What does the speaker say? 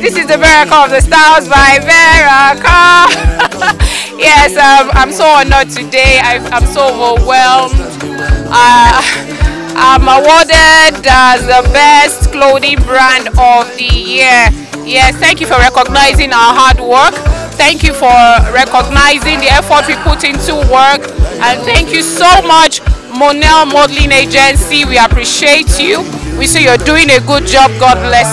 this is the Miracle of the Styles by Vera yes, um, I'm so honored today. I, am so overwhelmed. Uh, I'm awarded as the best clothing brand of the year. Yes, thank you for recognizing our hard work. Thank you for recognizing the effort we put into work. And thank you so much, Mainland Modeling Agency. We appreciate you. We say you're doing a good job. God bless.